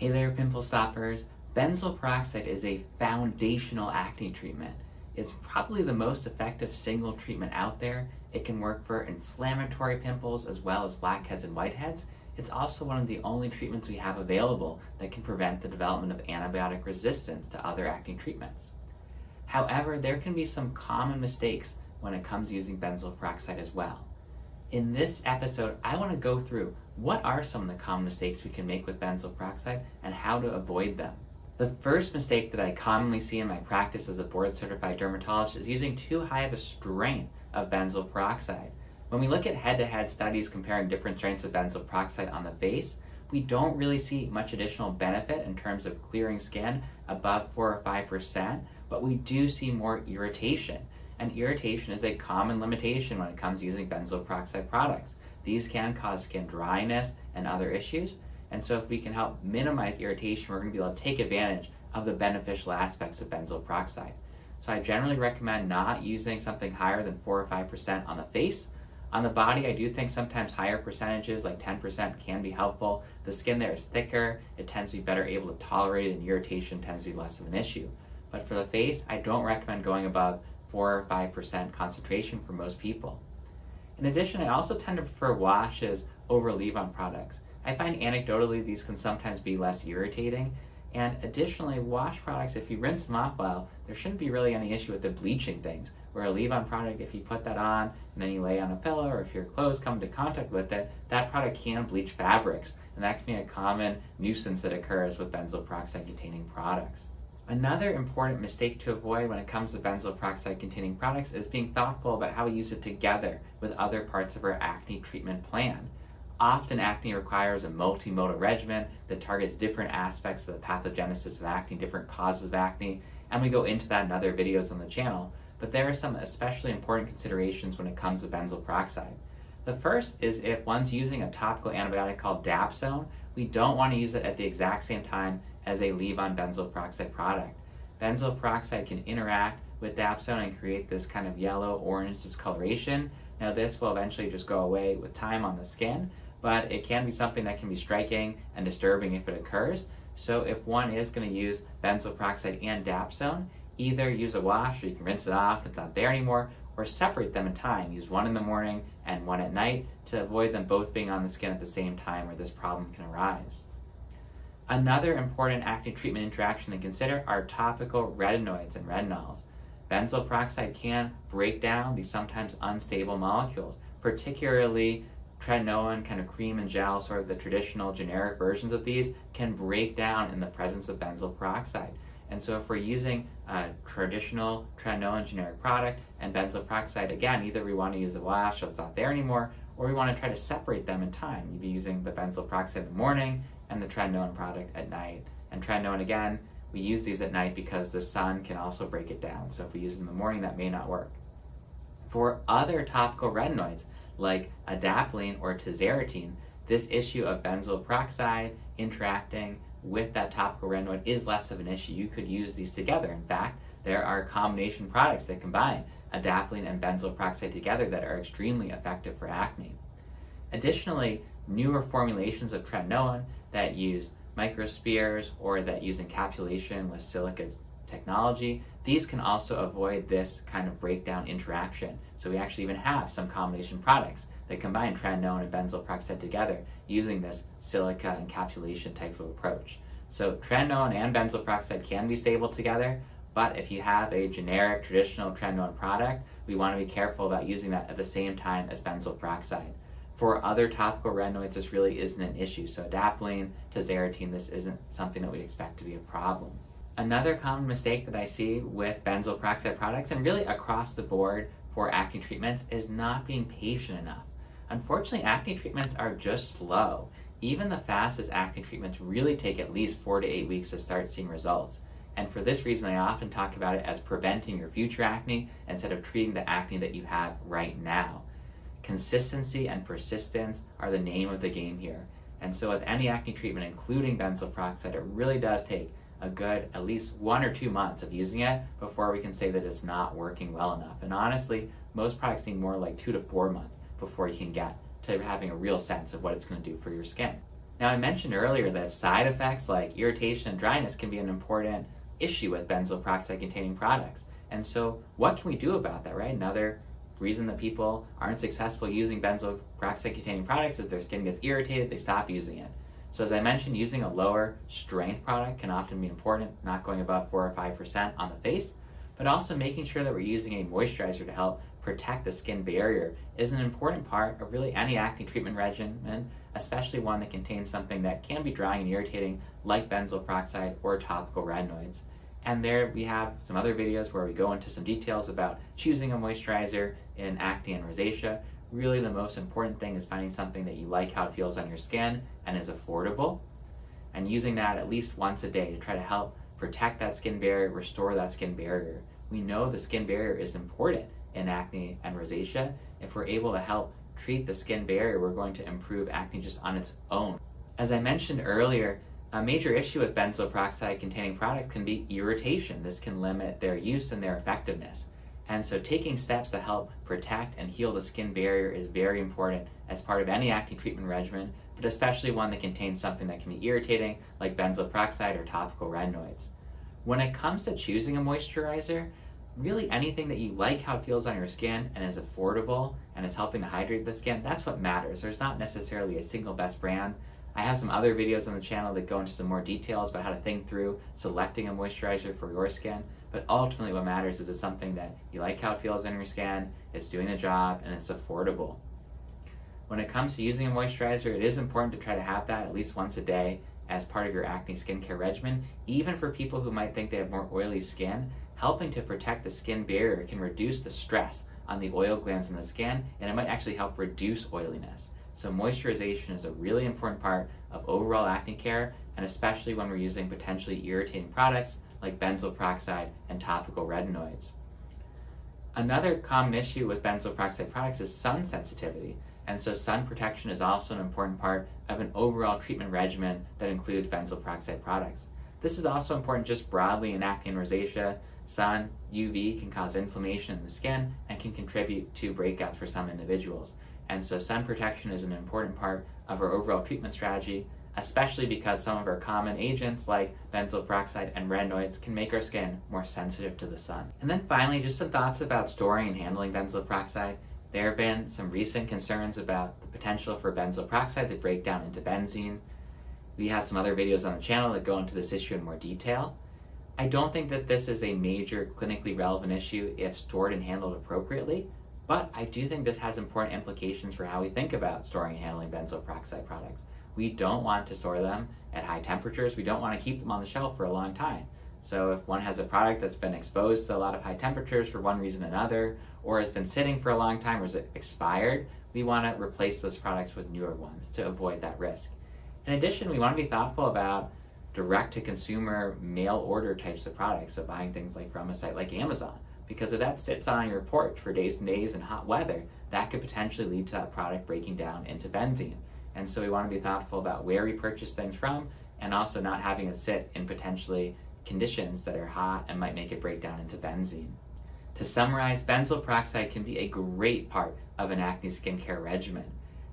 Hey there, pimple stoppers. Benzoyl peroxide is a foundational acne treatment. It's probably the most effective single treatment out there. It can work for inflammatory pimples as well as blackheads and whiteheads. It's also one of the only treatments we have available that can prevent the development of antibiotic resistance to other acne treatments. However, there can be some common mistakes when it comes to using benzoyl peroxide as well. In this episode, I want to go through what are some of the common mistakes we can make with benzoyl peroxide and how to avoid them. The first mistake that I commonly see in my practice as a board certified dermatologist is using too high of a strength of benzoyl peroxide. When we look at head to head studies comparing different strengths of benzoyl peroxide on the face, we don't really see much additional benefit in terms of clearing skin above 4 or 5%, but we do see more irritation and irritation is a common limitation when it comes to using benzoyl peroxide products. These can cause skin dryness and other issues, and so if we can help minimize irritation, we're going to be able to take advantage of the beneficial aspects of benzoyl peroxide. So I generally recommend not using something higher than 4 or 5% on the face. On the body, I do think sometimes higher percentages, like 10%, can be helpful. The skin there is thicker, it tends to be better able to tolerate it, and irritation tends to be less of an issue. But for the face, I don't recommend going above 4 or 5% concentration for most people. In addition, I also tend to prefer washes over leave-on products. I find anecdotally these can sometimes be less irritating, and additionally, wash products, if you rinse them off well, there shouldn't be really any issue with the bleaching things. Where a leave-on product, if you put that on and then you lay on a pillow or if your clothes come into contact with it, that product can bleach fabrics, and that can be a common nuisance that occurs with benzoyl peroxide containing products. Another important mistake to avoid when it comes to benzoyl peroxide containing products is being thoughtful about how we use it together with other parts of our acne treatment plan. Often acne requires a multimodal regimen that targets different aspects of the pathogenesis of acne, different causes of acne, and we go into that in other videos on the channel. But there are some especially important considerations when it comes to benzoyl peroxide. The first is if one's using a topical antibiotic called Dapsone, we don't want to use it at the exact same time as a leave-on benzoyl peroxide product. Benzoyl peroxide can interact with dapsone and create this kind of yellow-orange discoloration. Now this will eventually just go away with time on the skin, but it can be something that can be striking and disturbing if it occurs. So if one is going to use benzoyl peroxide and dapsone, either use a wash or you can rinse it off, it's not there anymore, or separate them in time. Use one in the morning and one at night to avoid them both being on the skin at the same time where this problem can arise. Another important acne treatment interaction to consider are topical retinoids and retinols. Benzoyl peroxide can break down these sometimes unstable molecules, particularly tretinoin, kind of cream and gel, sort of the traditional generic versions of these, can break down in the presence of benzoyl peroxide. And so if we're using a traditional tretinoin generic product and benzoyl peroxide, again, either we want to use a wash so it's not there anymore, or we want to try to separate them in time. You'd be using the benzoyl peroxide in the morning and the tretinoin product at night. And tretinoin, again, we use these at night because the sun can also break it down. So if we use it in the morning, that may not work. For other topical retinoids, like adapalene or tazarotene, this issue of benzoyl peroxide interacting with that topical retinoid is less of an issue. You could use these together. In fact, there are combination products that combine adapalene and benzoyl peroxide together that are extremely effective for acne. Additionally, newer formulations of tretinoin that use microspheres or that use encapsulation with silica technology, these can also avoid this kind of breakdown interaction. So we actually even have some combination products that combine tretinoin and benzoyl peroxide together using this silica encapsulation type of approach. So tretinoin and benzoyl peroxide can be stable together, but if you have a generic traditional tretinoin product, we want to be careful about using that at the same time as benzoyl peroxide. For other topical retinoids, this really isn't an issue. So adapalene, tazarotene, this isn't something that we'd expect to be a problem. Another common mistake that I see with benzoyl peroxide products and really across the board for acne treatments is not being patient enough. Unfortunately, acne treatments are just slow. Even the fastest acne treatments really take at least four to eight weeks to start seeing results. And for this reason, I often talk about it as preventing your future acne instead of treating the acne that you have right now. Consistency and persistence are the name of the game here. And so with any acne treatment, including benzoyl peroxide, it really does take a good at least one or two months of using it before we can say that it's not working well enough. And honestly, most products need more like two to four months before you can get to having a real sense of what it's going to do for your skin. Now, I mentioned earlier that side effects like irritation and dryness can be an important issue with benzoyl peroxide containing products. And so, what can we do about that, right? Another reason that people aren't successful using benzoyl peroxide containing products is their skin gets irritated, they stop using it. So, as I mentioned, using a lower strength product can often be important, not going above 4 or 5% on the face, but also making sure that we're using a moisturizer to help protect the skin barrier is an important part of really any acne treatment regimen, especially one that contains something that can be drying and irritating like benzoyl peroxide or topical retinoids. And there we have some other videos where we go into some details about choosing a moisturizer in acne and rosacea. Really the most important thing is finding something that you like how it feels on your skin and is affordable and using that at least once a day to try to help protect that skin barrier, restore that skin barrier. We know the skin barrier is important in acne and rosacea. If we're able to help treat the skin barrier, we're going to improve acne just on its own. As I mentioned earlier, a major issue with benzoyl peroxide containing products can be irritation. This can limit their use and their effectiveness. And so taking steps to help protect and heal the skin barrier is very important as part of any acne treatment regimen, but especially one that contains something that can be irritating like benzoyl peroxide or topical retinoids. When it comes to choosing a moisturizer, really anything that you like how it feels on your skin and is affordable and is helping to hydrate the skin, that's what matters. There's not necessarily a single best brand I have some other videos on the channel that go into some more details about how to think through selecting a moisturizer for your skin. But ultimately, what matters is it's something that you like how it feels on your skin, it's doing the job, and it's affordable. When it comes to using a moisturizer, it is important to try to have that at least once a day as part of your acne skincare regimen. Even for people who might think they have more oily skin, helping to protect the skin barrier can reduce the stress on the oil glands in the skin, and it might actually help reduce oiliness. So moisturization is a really important part of overall acne care, and especially when we're using potentially irritating products like benzoyl peroxide and topical retinoids. Another common issue with benzoyl peroxide products is sun sensitivity, and so sun protection is also an important part of an overall treatment regimen that includes benzoyl peroxide products. This is also important just broadly in acne and rosacea. Sun, UV, can cause inflammation in the skin and can contribute to breakouts for some individuals. And so sun protection is an important part of our overall treatment strategy, especially because some of our common agents like benzoyl peroxide and retinoids can make our skin more sensitive to the sun. And then finally, just some thoughts about storing and handling benzoyl peroxide. There have been some recent concerns about the potential for benzoyl peroxide to break down into benzene. We have some other videos on the channel that go into this issue in more detail. I don't think that this is a major clinically relevant issue if stored and handled appropriately, but I do think this has important implications for how we think about storing and handling benzoyl peroxide products. We don't want to store them at high temperatures. We don't want to keep them on the shelf for a long time. So if one has a product that's been exposed to a lot of high temperatures for one reason or another, or has been sitting for a long time or is expired, we want to replace those products with newer ones to avoid that risk. In addition, we want to be thoughtful about direct to consumer mail order types of products, so buying things like from a site like Amazon because if that sits on your porch for days and days in hot weather, that could potentially lead to that product breaking down into benzene. And so we want to be thoughtful about where we purchase things from and also not having it sit in potentially conditions that are hot and might make it break down into benzene. To summarize, benzoyl peroxide can be a great part of an acne skincare regimen.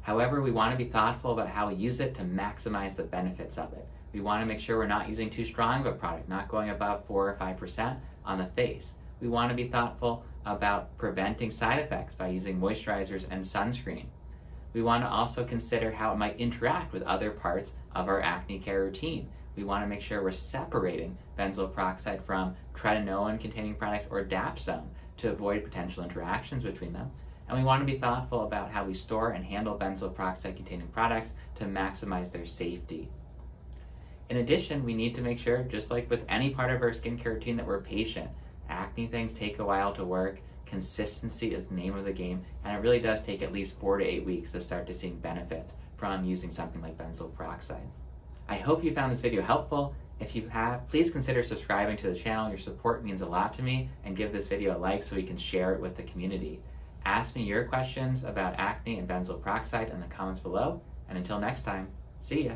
However, we want to be thoughtful about how we use it to maximize the benefits of it. We want to make sure we're not using too strong of a product, not going above 4 or 5% on the face we want to be thoughtful about preventing side effects by using moisturizers and sunscreen. We want to also consider how it might interact with other parts of our acne care routine. We want to make sure we're separating benzoyl peroxide from tretinoin containing products or dapsone to avoid potential interactions between them. And we want to be thoughtful about how we store and handle benzoyl peroxide containing products to maximize their safety. In addition, we need to make sure, just like with any part of our skincare routine, that we're patient Acne things take a while to work. Consistency is the name of the game, and it really does take at least four to eight weeks to start to see benefits from using something like benzoyl peroxide. I hope you found this video helpful. If you have, please consider subscribing to the channel. Your support means a lot to me, and give this video a like so we can share it with the community. Ask me your questions about acne and benzoyl peroxide in the comments below, and until next time, see ya!